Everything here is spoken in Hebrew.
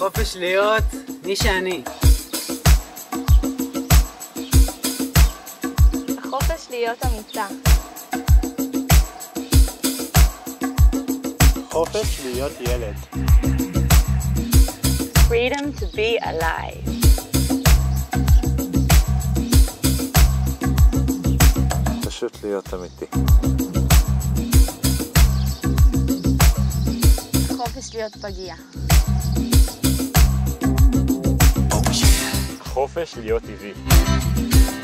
החופש להיות מי שאני. החופש להיות אמיצה. חופש להיות ילד. freedom to be alive. פשוט להיות אמיתי. חופש להיות פגיע. החופש להיות טבעי.